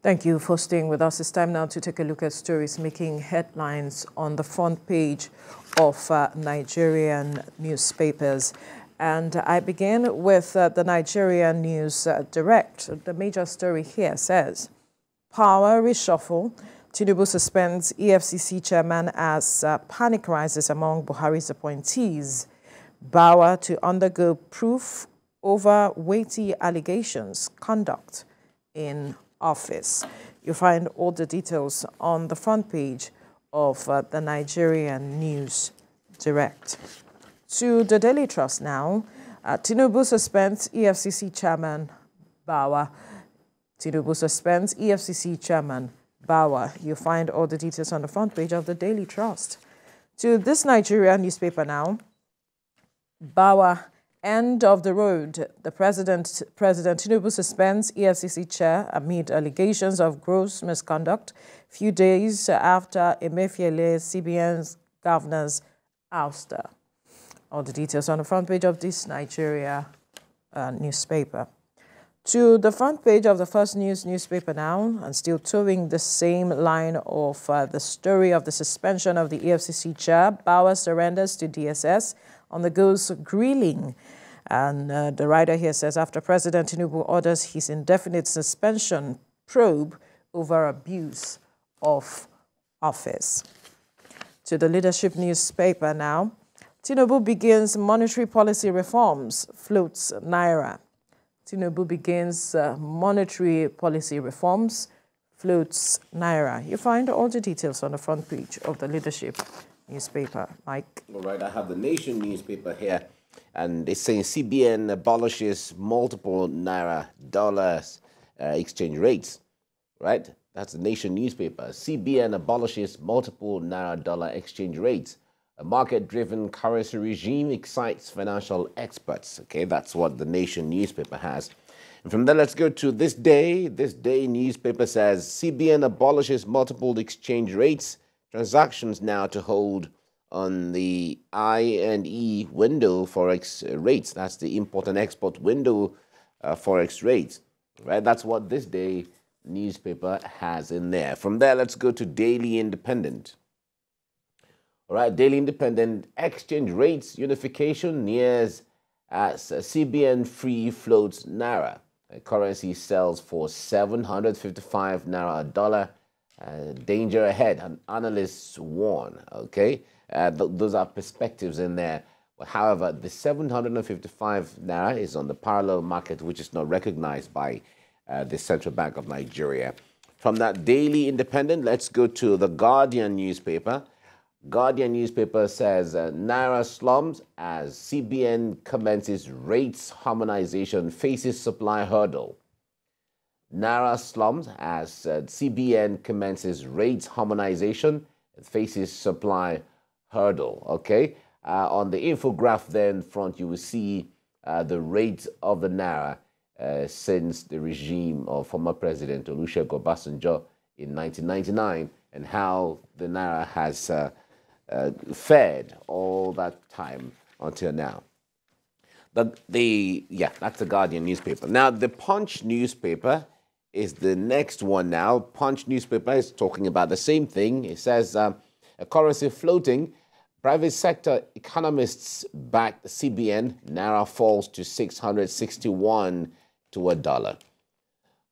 Thank you for staying with us. It's time now to take a look at stories making headlines on the front page of uh, Nigerian newspapers. And I begin with uh, the Nigerian News uh, Direct. The major story here says Power reshuffle. Tinubu suspends EFCC chairman as uh, panic rises among Buhari's appointees. Bawa to undergo proof over weighty allegations conduct in office. You find all the details on the front page of uh, the Nigerian News Direct. To the Daily Trust now, uh, Tinubu suspends EFCC chairman Bawa. Tinubu suspends EFCC chairman Bawa. You find all the details on the front page of the Daily Trust. To this Nigerian newspaper now, Bawa End of the road. The president, President Tinubu suspends EFCC chair amid allegations of gross misconduct. Few days after Emefiele, CBN's governor's ouster. All the details on the front page of this Nigeria uh, newspaper. To the front page of the First News newspaper now, and still towing the same line of uh, the story of the suspension of the EFCC chair, Bawa surrenders to DSS on the goes grilling. And uh, the writer here says after President Tinubu orders his indefinite suspension probe over abuse of office. To the leadership newspaper now. Tinubu begins monetary policy reforms, floats Naira. Tinubu begins uh, monetary policy reforms, floats Naira. You find all the details on the front page of the leadership newspaper. Mike. All right, I have the Nation newspaper here, and it's saying CBN abolishes multiple naira dollars uh, exchange rates. Right? That's the Nation newspaper. CBN abolishes multiple naira dollar exchange rates. A market driven currency regime excites financial experts. Okay, that's what the Nation newspaper has. And from there, let's go to ThisDay. This day newspaper says CBN abolishes multiple exchange rates transactions now to hold on the I and E window forex rates. That's the import and export window uh, forex rates, right? That's what ThisDay newspaper has in there. From there, let's go to Daily Independent. All right, Daily Independent exchange rates unification nears as CBN free floats naira. currency sells for 755 naira a dollar uh, danger ahead, and analysts warn. Okay, uh, th those are perspectives in there. However, the 755 naira is on the parallel market, which is not recognized by uh, the Central Bank of Nigeria. From that Daily Independent, let's go to the Guardian newspaper. Guardian newspaper says uh, Naira slums as CBN commences rates harmonization faces supply hurdle. Naira slums as uh, CBN commences rates harmonization faces supply hurdle. Okay, uh, on the infograph then front you will see uh, the rate of the Naira uh, since the regime of former President Olusegun Obasanjo in 1999 and how the Naira has uh, uh, fared all that time until now. The, the, yeah, that's the Guardian newspaper. Now, the Punch newspaper is the next one now. Punch newspaper is talking about the same thing. It says um, a currency floating. Private sector economists back CBN. Naira falls to 661 to a dollar.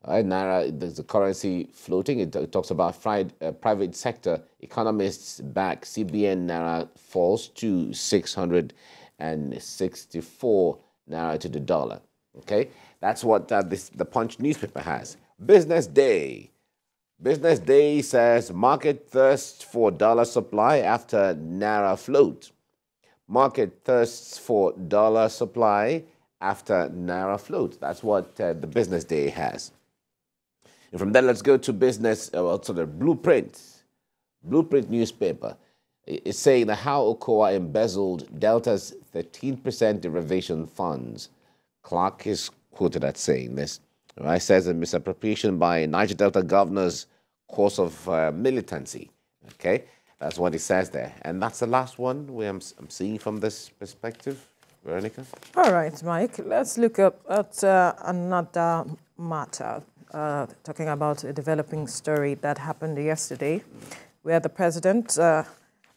Right, Naira, there's a currency floating. It, it talks about fried, uh, private sector economists back CBN Naira falls to 664 Naira to the dollar. Okay, that's what uh, this, the Punch newspaper has. Business Day. Business Day says market thirsts for dollar supply after Naira float. Market thirsts for dollar supply after Naira float. That's what uh, the Business Day has. And from there, let's go to business, uh, well, Blueprint. Blueprint newspaper is saying that how Okowa embezzled Delta's 13% derivation funds. Clark is quoted as saying this. Right, says a misappropriation by Niger Delta governors course of uh, militancy. Okay, that's what he says there. And that's the last one we am, I'm seeing from this perspective. Veronica? All right, Mike, let's look up at uh, another matter. uh, talking about a developing story that happened yesterday, where the president uh,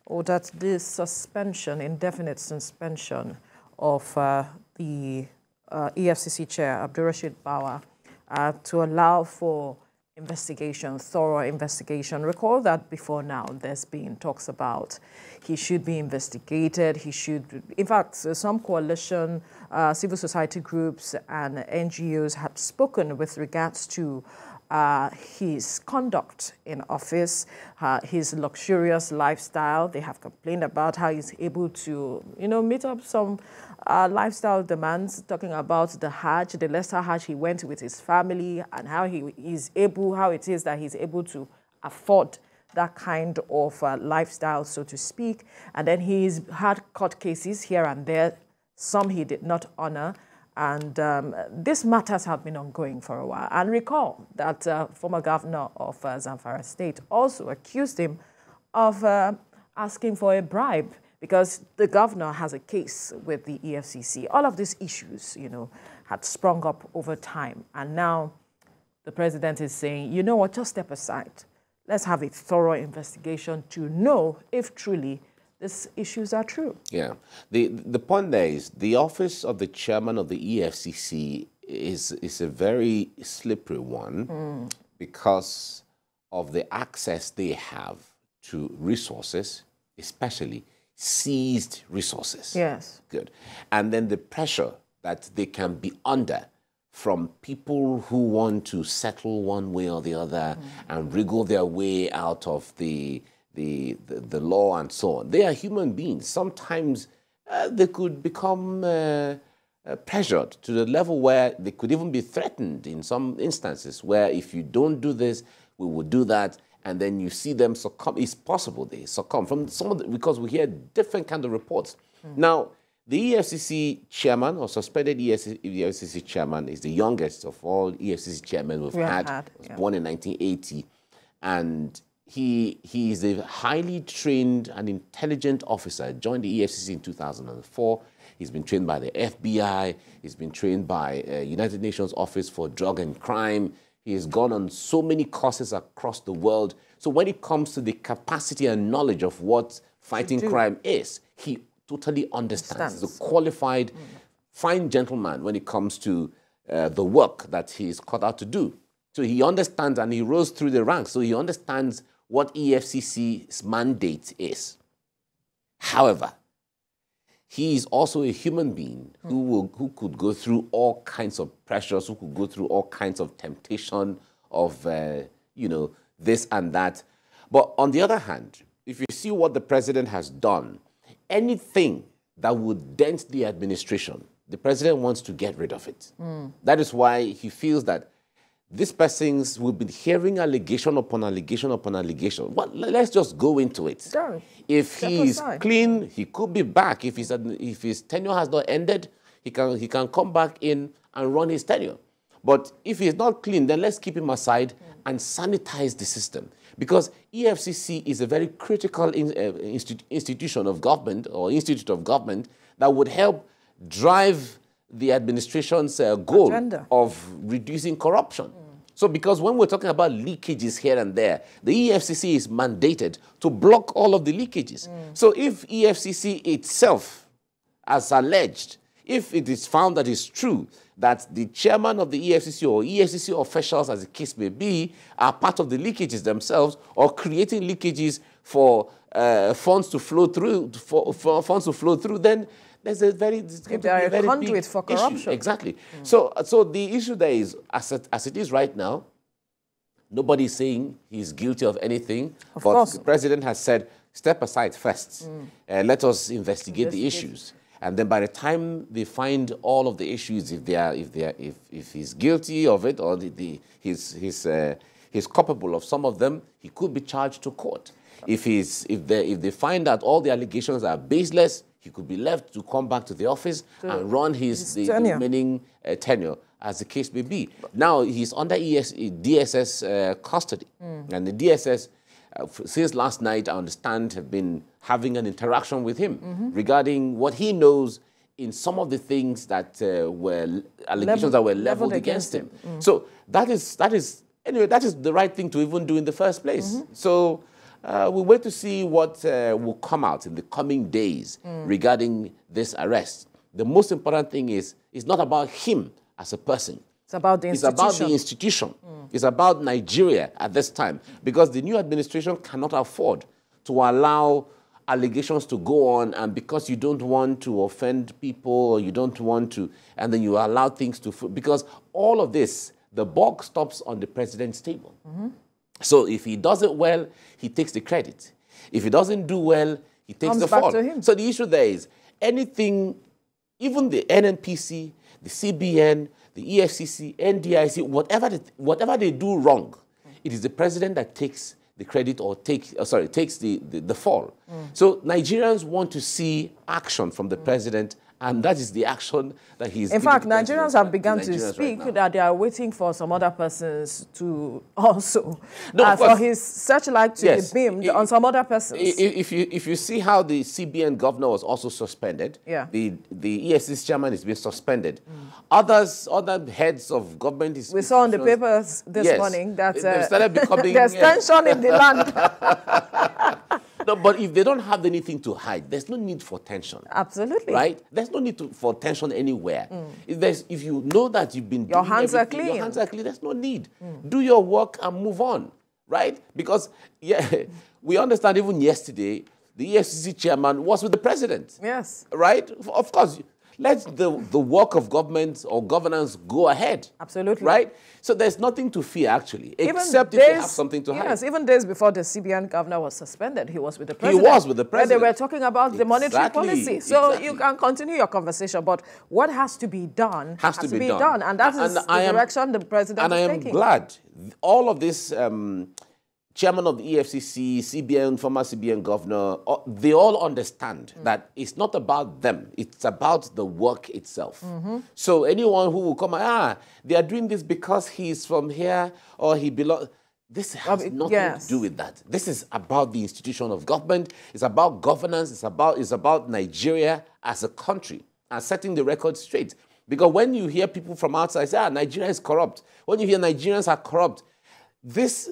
ordered the suspension, indefinite suspension of uh, the uh, EFCC chair, Abdulrashid Bawa, uh, to allow for investigation, thorough investigation. Recall that before now, there's been talks about he should be investigated. He should, in fact, some coalition, uh, civil society groups, and NGOs have spoken with regards to uh, his conduct in office, uh, his luxurious lifestyle. They have complained about how he's able to, you know, meet up some uh, lifestyle demands, talking about the Hajj, the lesser Hajj he went with his family and how he is able, how it is that he's able to afford that kind of uh, lifestyle, so to speak. And then he's had court cases here and there, some he did not honor. And um, these matters have been ongoing for a while. And recall that uh, former governor of uh, Zamfara State also accused him of uh, asking for a bribe because the governor has a case with the EFCC. All of these issues, you know, had sprung up over time. And now the president is saying, you know what, just step aside. Let's have a thorough investigation to know if truly these issues are true. Yeah. The, the point there is the office of the chairman of the EFCC is, is a very slippery one mm. because of the access they have to resources, especially seized resources. Yes. Good. And then the pressure that they can be under from people who want to settle one way or the other mm. and wriggle their way out of the, the, the, the, law and so on. They are human beings. Sometimes uh, they could become uh, uh, pressured to the level where they could even be threatened in some instances, where if you don't do this, we will do that and then you see them succumb. It's possible they succumb from some of the, because we hear different kind of reports. Mm. Now, the EFCC chairman or suspended EFCC, chairman is the youngest of all EFCC chairmen we've we had. had yeah. born in 1980, and he he is a highly trained and intelligent officer. Joined the EFCC in 2004. He's been trained by the FBI. He's been trained by uh, United Nations Office for Drug and Crime. He has gone on so many courses across the world. So when it comes to the capacity and knowledge of what fighting crime is, he totally understands. He's a qualified, mm. fine gentleman when it comes to uh, the work that he's called out to do. So he understands and he rose through the ranks. So he understands what EFCC's mandate is. However, he is also a human being who, will, who could go through all kinds of pressures, who could go through all kinds of temptation of, uh, you know, this and that. But on the other hand, if you see what the president has done, anything that would dent the administration, the president wants to get rid of it. Mm. That is why he feels that these persons will be hearing allegation upon allegation upon allegation. Well, let's just go into it. Sure. If he's clean, he could be back. If, he's, if his tenure has not ended, he can, he can come back in and run his tenure. But if he's not clean, then let's keep him aside and sanitize the system. Because EFCC is a very critical in, uh, institu institution of government or institute of government that would help drive the administration's uh, goal Agenda. of reducing corruption. Mm. So because when we're talking about leakages here and there, the EFCC is mandated to block all of the leakages. Mm. So if EFCC itself, as alleged, if it is found that it's true that the chairman of the EFCC or EFCC officials, as the case may be, are part of the leakages themselves or creating leakages for uh, funds to flow through, for, for funds to flow through, then there's a very, they are a, very conduit for corruption. Issue. Exactly. Mm. So, so the issue there is, as it, as it is right now, nobody is saying he's guilty of anything. Of but course. the president has said, step aside first. Mm. Uh, let us investigate, investigate, the issues. And then by the time they find all of the issues, if they are, if they are, if, if he's guilty of it or the, the, he's, he's, uh, he's culpable of some of them, he could be charged to court. If, he's, if, they, if they find that all the allegations are baseless, he could be left to come back to the office and run his, his tenure. remaining uh, tenure, as the case may be. Now he's under ES, DSS uh, custody, mm. and the DSS, uh, since last night, I understand, have been having an interaction with him mm -hmm. regarding what he knows in some of the things that uh, were allegations Level, that were leveled, against, against, him. him. Mm. So that is that is anyway that is the right thing to even do in the first place. Mm -hmm. So uh, we wait to see what uh, will come out in the coming days mm. regarding this arrest. The most important thing is it's not about him as a person. It's about the institution. It's about the institution. Mm. It's about Nigeria at this time because the new administration cannot afford to allow allegations to go on and because you don't want to offend people or you don't want to, and then you allow things to, because all of this, the buck stops on the president's table. Mm -hmm. So if he does it well, he takes the credit. If he doesn't do well, he takes Comes the fall. So the issue there is anything, even the NNPC, the CBN, the EFCC, NDIC, whatever they, whatever they do wrong, it is the president that takes the credit or take, uh, sorry, takes the, the, the fall. Mm. So Nigerians want to see action from the mm. president and that is the action that he's. In fact, Nigerians have begun to speak right that they are waiting for some other persons to also, no, uh, for his searchlight to yes. be beamed it, on some other persons. If you if you see how the CBN governor was also suspended, yeah. the the EFCC chairman is being suspended. Mm. Others, other heads of government is. We saw in the papers this yes, morning that uh, started becoming, there's tension in the land. no, but if they don't have anything to hide, there's no need for tension. Absolutely. Right? There's no need to, for tension anywhere. Mm. If, there's, if you know that you've been your hands are clean, your hands are clean. There's no need. Mm. Do your work and move on. Right? Because yeah, we understand. Even yesterday, the EFCC chairman was with the president. Yes. Right? Of course let the, the work of government or governance go ahead. Absolutely. Right? So there's nothing to fear, actually, except days, if you have something to hide. Yes, even days before the CBN governor was suspended, he was with the president. He was with the president. they were talking about exactly. the monetary policy. So exactly. you can continue your conversation, but what has to be done has, has to, be, be done. done. And that is and the am, direction the president and is taking. And I am glad all of this... Um, chairman of the EFCC, CBN, former CBN governor, uh, they all understand mm. that it's not about them. It's about the work itself. Mm -hmm. So anyone who will come, ah, they are doing this because he's from here or he belongs. This has um, nothing yes. to do with that. This is about the institution of government. It's about governance. It's about, it's about Nigeria as a country and setting the record straight. Because when you hear people from outside say, ah, Nigeria is corrupt, when you hear Nigerians are corrupt, this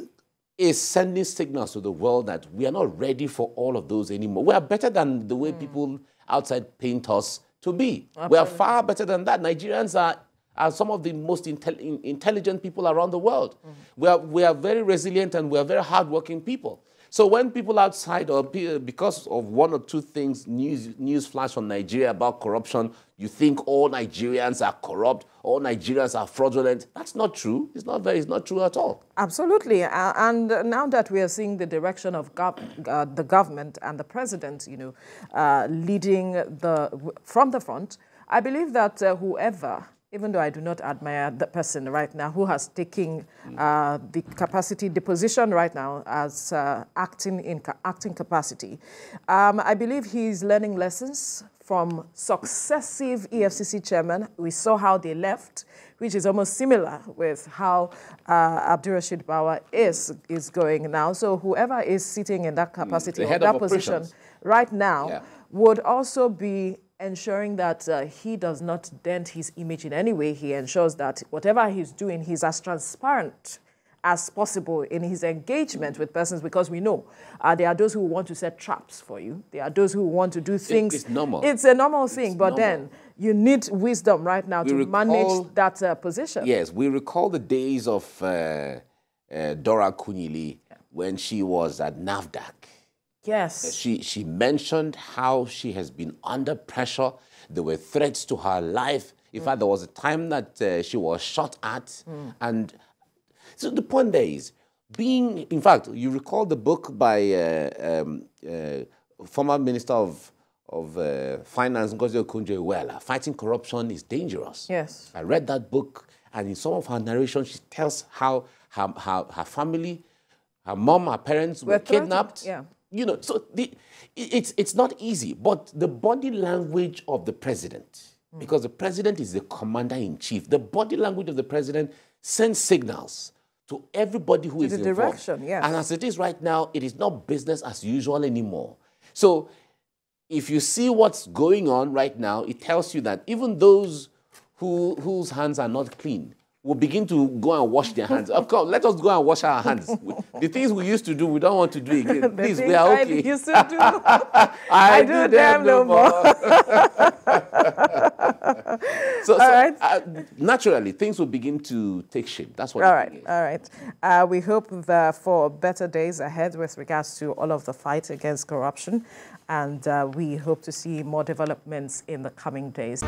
is sending signals to the world that we are not ready for all of those anymore. We are better than the way mm. people outside paint us to be. Absolutely. We are far better than that. Nigerians are, are some of the most intel intelligent people around the world. Mm. We, are, we are very resilient and we are very hardworking people. So when people outside or because of one or two things, news, news flash on Nigeria about corruption, you think all Nigerians are corrupt, all Nigerians are fraudulent. That's not true. It's not very, it's not true at all. Absolutely. Uh, and now that we are seeing the direction of gov uh, the government and the president, you know, uh, leading the, from the front, I believe that uh, whoever even though I do not admire the person right now who has taken uh, the capacity, the position right now as uh, acting in ca acting capacity, um, I believe he's learning lessons from successive EFCC chairmen. We saw how they left, which is almost similar with how uh, Abdurrashid Bawa is is going now. So whoever is sitting in that capacity or that position right now yeah. would also be ensuring that uh, he does not dent his image in any way. He ensures that whatever he's doing, he's as transparent as possible in his engagement with persons because we know uh, there are those who want to set traps for you. There are those who want to do things. It, it's normal. It's a normal thing, it's but normal. then you need wisdom right now we to recall, manage that uh, position. Yes, we recall the days of uh, uh Dora Akunyili yeah. when she was at NAFDAC Yes. She, she mentioned how she has been under pressure. There were threats to her life. In mm. fact, there was a time that uh, she was shot at. Mm. And so the point there is, being, in fact, you recall the book by uh, um, uh, former Minister of, of uh, Finance, Ngozi Okonjo-Iweala, Fighting Corruption is Dangerous. Yes. I read that book, and in some of her narration, she tells how her, her, her family, her mom, her parents were, were kidnapped. Yeah you know, so the, it's, it's not easy, but the body language of the president, mm. because the president is the commander in chief, the body language of the president sends signals to everybody who to is the involved. direction, yes. And as it is right now, it is not business as usual anymore. So if you see what's going on right now, it tells you that even those who, whose hands are not clean will begin to go and wash their hands. Of course, let us go and wash our hands. the things we used to do, we don't want to do again. Please, we are okay. I used to do. I, I do, do them no more. so, so right. uh, naturally, things will begin to take shape. That's what. All right, all right. Uh, we hope for better days ahead with regards to all of the fight against corruption, and uh, we hope to see more developments in the coming days.